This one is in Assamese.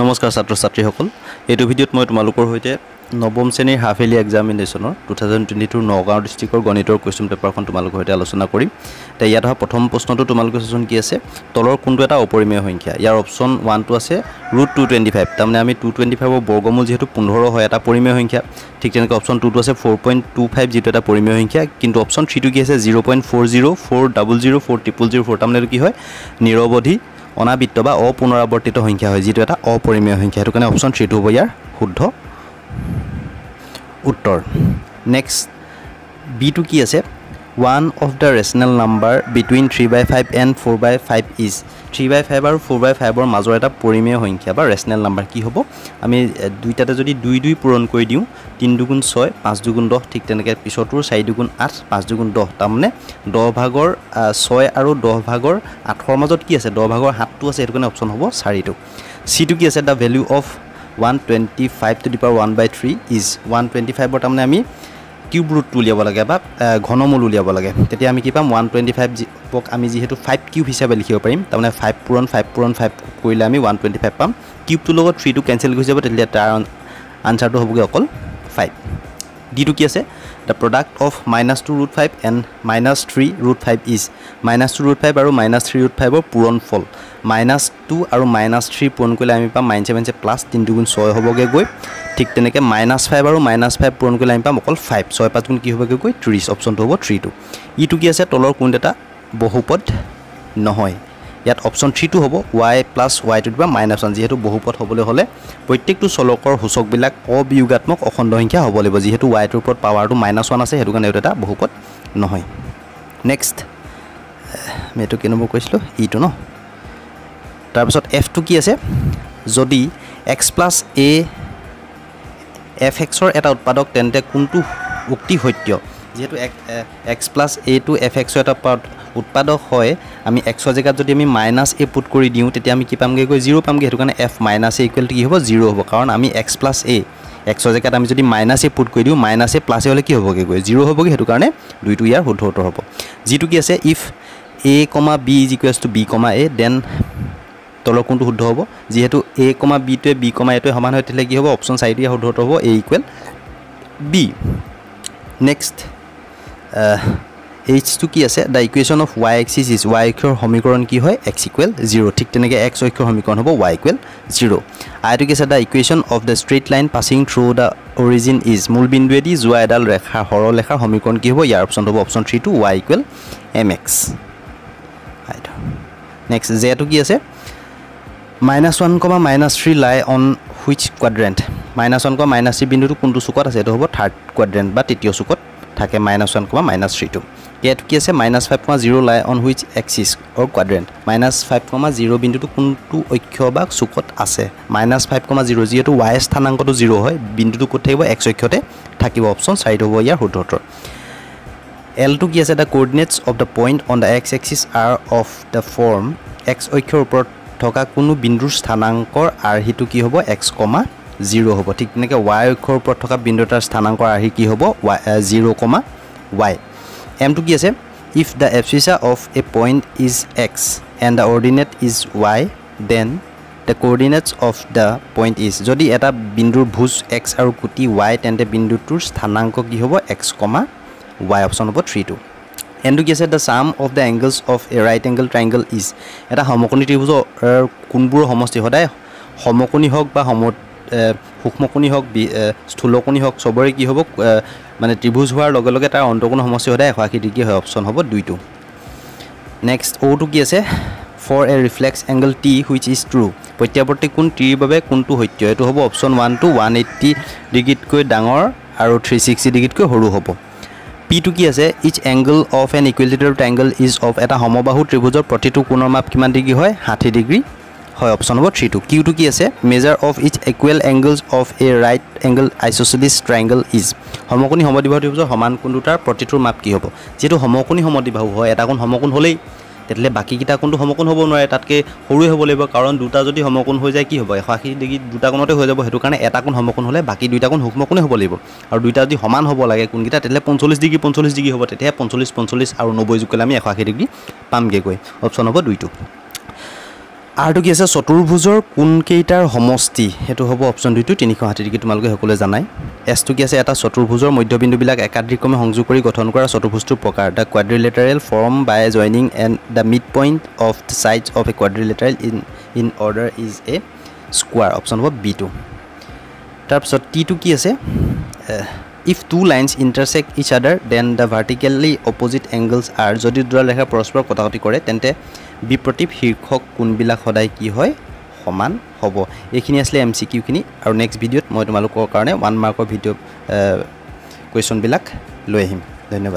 নমস্কাৰ ছাত্ৰ ছাত্ৰীসকল এইটো ভিডিঅ'ত মই তোমালোকৰ সৈতে নৱম শ্ৰেণীৰ হাফ ইয়াৰলি এক্সামিনেশ্যনৰ টু থাউজেণ্ড টুৱেণ্টি টুৰ নগাঁও ডিষ্ট্ৰিক্টৰ গণিতৰ কুৱেশ্যন পেপাৰখন তোমালোকৰ সৈতে আলোচনা কৰিম। এতিয়া ইয়াত অহা প্ৰথম প্ৰশ্নটো তোমালোকৰ চোন কি আছে। তলৰ কোনটো এটা অপৰিমেয় সংখ্যা? ইয়াৰ অপশ্যন ওৱানটো আছে ৰুট টু টুৱেণ্টি ফাইভ তাৰমানে আমি টু টুৱেণ্টি ফাইভৰ বৰ্গমূল যিহেতু পোন্ধৰ হয় এটা পৰিমেয় সংখ্যা। ঠিক তেনেকৈ অপশ্যন টুটো আছে ফ'ৰ পইণ্ট টু ফাইভ যিটো এটা পৰিমেয় সংখ্যা। কিন্তু অপশ্যন থ্ৰীটো কি আছে? Zero' point four zero' four double zero' four triple zero' four তাৰমানে কি হয়? নিৰৱধি অনাবৃত্ত বা অপুনৰাৱৰ্তিত সংখ্যা হয় যিটো এটা অপৰিমেয় সংখ্যা। সেইটো কাৰণে অপশ্যন থ্ৰীটো হ'ব ইয়াৰ শুদ্ধ উত্তৰ। নেক্সট বিটো কি আছে? One of the rational number between three by five and four by five is three by five আৰু ফ'ৰ বাই ফাইভৰ মাজৰ এটা পৰিমেয় সংখ্যা বা ৰেচনেল নাম্বাৰ কি হ'ব? আমি দুইটাতে যদি দুই দুই পূৰণ কৰি দিওঁ তিনি দুগুণ ছয় পাঁচ দুগুণ দহ ঠিক তেনেকৈ পিছৰটোৰ চাৰি দুগুণ আঠ পাঁচ দুগুণ দহ। তাৰমানে দহ ভাগৰ ছয় আৰু দহ ভাগৰ আঠৰ মাজত কি আছে? দহ ভাগৰ সাতটো আছে সেইটো কাৰণে অপশ্যন হ'ব চাৰিটো। চিটো কি আছে? The value of one twenty five to the power one by three is one twenty ফাইভৰ তাৰমানে আমি কিউব ৰুটটো উলিয়াব লাগে বা ঘনমূল উলিয়াব লাগে। তেতিয়া আমি কি পাম? ওৱান টুৱেণ্টি ফাইভ যিক আমি যিহেতু ফাইভ কিউব হিচাপে লিখিব পাৰিম তাৰমানে ফাইভ পূৰণ ফাইভ পূৰণ ফাইভ কৰিলে আমি ওৱান টুৱেণ্টি ফাইভ পাম কিউবটোৰ লগত থ্ৰীটো কেঞ্চেল হৈ যাব তেতিয়া তাৰ আনচাৰটো হ'বগৈ অকল ফাইভ ডিটো কি আছে? The product of minus two root five and minus three root five is minus two root five আৰু মাইনাছ থ্ৰী ৰুট ফাইভৰ পূৰণ ফল। মাইনাছ টু আৰু মাইনাছ থ্ৰী পূৰণ কৰিলে আমি পাম মাইন ছেভেন প্লাছ তিনি দুগুণ ছয় হ'বগৈ গৈ। ঠিক তেনেকৈ মাইনাছ ফাইভ আৰু মাইনাছ ফাইভ পূৰণ কৰিলে আমি পাম অকল ফাইভ ছয় পাঁচ গুণ কি হ'বগৈ গৈ? ত্ৰিছ অপশ্যনটো হ'ব থ্ৰীটো ইটো কি আছে? তলৰ কোন এটা বহুপদ নহয়। ইয়াত অপশ্যন থ্ৰীটো হ'ব ৱাই প্লাছ ৱাই টু বা মাইনাছ ওৱান যিহেতু বহুপদ হ'বলৈ হ'লে প্ৰত্যেকটো চলকৰ সূচকবিলাক অবিয়োগাত্মক অখণ্ড সংখ্যা হ'ব লাগিব। যিহেতু ৱাইটোৰ ওপৰত পাৱাৰটো মাইনাছ ওৱান আছে সেইটো কাৰণে এইটো এটা বহুপদ নহয়। নেক্সট আমি এইটো কেই নম্বৰ কৈছিলোঁ ইটো ন? তাৰপিছত এফটো কি আছে? যদি এক্স প্লাছ এ এফ এক্সৰ এটা উৎপাদক তেন্তে কোনটো উক্তি সত্য? যিহেতু এক্স প্লাছ টু এফ এক্সৰ এটা উৎপাদ- উৎপাদক হয় আমি এক্সৰ জেগাত যদি আমি মাইনাছ এ পুট কৰি দিওঁ তেতিয়া আমি কি পামগৈ গৈ জিৰ' পামগৈ। সেইটো কাৰণে এফ মাইনাছ এ ইকুৱেল কি হ'ব? জিৰ' হ'ব। কাৰণ আমি এক্স প্লাছ এ এক্সৰ জেগাত আমি যদি মাইনাছ এ পুট কৰি দিওঁ মাইনাছ এ প্লাছ এ হ'লে কি হ'বগৈ গৈ? জিৰ' হ'বগৈ। সেইটো কাৰণে দুইটো ইয়াৰ শুদ্ধ উত্তৰ হ'ব। যিটো কি আছে if a comma b is equals to b comma a then তলৰ কোনটো শুদ্ধ হ'ব? যিহেতু এ কমা বিটোৱে বি কমা এটোৱে সমান হয় তেতিয়াহ'লে কি হ'ব? অপশ্যন চাৰিটো ইয়াৰ শুদ্ধ হ'ব এ ইকুৱেল বি নেক্সট এইচটো কি আছে? The equation of y axis is y অক্ষৰ সমীকৰণ কি হয়? এক্স ইকুৱেল জিৰ' ঠিক তেনেকৈ এক্স অক্ষৰ সমীকৰণ হ'ব ৱাই ইকুৱেল জিৰ' আইটো কি আছে? The equation of the straight line passing through the origin is মূল বিন্দুৱেদি যোৱা এডাল ৰেখা সৰল ৰেখাৰ সমীকৰণ কি হ'ব? ইয়াৰ অপশ্যন হ'ব option থ্ৰীটো y equal m x next জেটো কি আছে? Minus one comma minus three lie on which quadrant minus one comma minus three বিন্দুটো কোনটো চুকত আছে? এইটো হ'ব থাৰ্ড কোৱাড্ৰেণ্ট বা তৃতীয় চুকত। থাকে মাইনাছ ওৱান কমা মাইনাছ থ্ৰীটো ইয়াত কি আছে? Minus five comma zero' lie on which axis or quadrant minus five comma zero' বিন্দুটো কোনটো অক্ষ বা চুকত আছে? মাইনাছ ফাইভ কমা জিৰ' যিহেতু ৱাই স্থানাংকটো জিৰ' হয় বিন্দুটো ক'ত থাকিব? এক্স অক্ষতে থাকিব। অপশ্যন চাৰিটো হ'ব ইয়াৰ শুদ্ধ উত্তৰ। এলটো কি আছে? The coordinates of the point on the x axis are of the form x অক্ষৰ ওপৰত থকা কোনো বিন্দুৰ স্থানাংকৰ আৰ্হিটো কি হ'ব? এক্স কমা জিৰ' হ'ব। ঠিক তেনেকৈ ৱাই অক্ষৰ ওপৰত থকা বিন্দু এটাৰ স্থানাংকৰ আৰ্হি কি হ'ব? ৱাই জিৰ' কমা ৱাই এমটো কি আছে? If the abscissa of a point is x and the ordinate is y then the coordinates of the point is যদি এটা বিন্দুৰ ভোজ এক্স আৰু কুটি ৱাই তেন্তে বিন্দুটোৰ স্থানাংক কি হ'ব? এক্স কমা ৱাই অপশ্যন হ'ব থ্ৰীটো এনটো কি আছে? The sum of the angles of a right angle triangle is এটা সমকোণী ত্ৰিভুজৰ কোণবোৰৰ সমষ্টি? সদায় সমকোণী হওক বা সম সূক্ষ্মকোণী হওক স্থূলকোণী হওক চবৰে কি হ'ব মানে ত্ৰিভুজ হোৱাৰ লগে লগে তাৰ অন্তকোণ সমষ্টি সদায় এশ আশী ডিগ্ৰী হয় অপশ্যন হ'ব দুইটো। নেক্সট অ'টো কি আছে? For a reflex angle t which is true প্ৰত্যাৱৰ্তী কোণ টিৰ বাবে কোনটো সত্য এইটো হ'ব option one two one eighty ডিগ্ৰীতকৈ ডাঙৰ আৰু থ্ৰী ছিক্সটি ডিগ্ৰীতকৈ সৰু হ'ব। পিটো কি আছে? Each angle of an equilateral triangle is of এটা সমবাহু ত্ৰিভুজৰ প্ৰতিটো কোণৰ মাপ কিমান ডিগ্ৰী হয়? ষাঠি ডিগ্ৰী। হয় অপশ্যন হ'ব থ্ৰীটো কিউটো কি আছে? Measure of each equal angles of a right angle isosceles triangle is সমকোণী সমদ্বিবাহু ত্ৰিভুজৰ সমান কোণ দুটাৰ প্ৰতিটোৰ মাপ কি হ'ব? যিহেতু সমকোণী সমদ্বিবাহু হয় এটা কোণ সমকোণ হ'লেই। তেতিয়াহ'লে বাকীকেইটা কোণটো সমকোণ হ'ব নোৱাৰে তাতকৈ সৰুৱে হ'ব লাগিব কাৰণ দুটা যদি সমকোণ হৈ যায় কি হ'ব? এশ আশী ডিগ্ৰী দুটা কোণতে হৈ যাব সেইটো কাৰণে এটা কোণ সমকোণ হ'লে বাকী দুইটা কোণ সূক্ষ্মকোণে হ'ব লাগিব। আৰু দুইটা যদি সমান হ'ব লাগে কোনকেইটা তেতিয়াহ'লে পঞ্চল্লিছ ডিগ্ৰী পঞ্চল্লিছ ডিগ্ৰী হ'ব। তেতিয়াহে পঞ্চল্লিছ পঞ্চল্লিছ আৰু নব্বৈ যোগ কৰিলে আমি এশ আশী ডিগ্ৰী পামগৈ গৈ। অপশ্যন হ'ব দুইটো আৰটো কি আছে? চতুৰ্ভুজৰ কোনকেইটাৰ সমষ্টি? সেইটো হ'ব অপশ্যন দুইটো তিনিশ ষাঠি ডিগ্ৰী তোমালোকে সকলোৱে জানাই। এছটো কি আছে? এটা চতুৰ্ভুজৰ মধ্যবিন্দুবিলাক একাধিক্ৰমে সংযোগ কৰি গঠন কৰা চতুৰ্ভুজটোৰ প্ৰকাৰ। The quadrilateral form by joining and the mid point of the sides of a quadrilateral in in order is a square option হ'ব বি টু। তাৰপিছত টিটো কি আছে? If two lines intersect each other then the vertically opposite angles are যদি দুটা ৰেখা পৰস্পৰ কটাকটি কৰে তেন্তে বিপ্ৰতীপ শীৰ্ষক কোনবিলাক সদায় কি হয়? সমান হ'ব। এইখিনি আছিলে এম চি কিউখিনি আৰু নেক্সট ভিডিঅ'ত মই তোমালোকৰ কাৰণে ওৱান মাৰ্কৰ ভিডিঅ' কুৱেশ্যনবিলাক লৈ আহিম। ধন্যবাদ।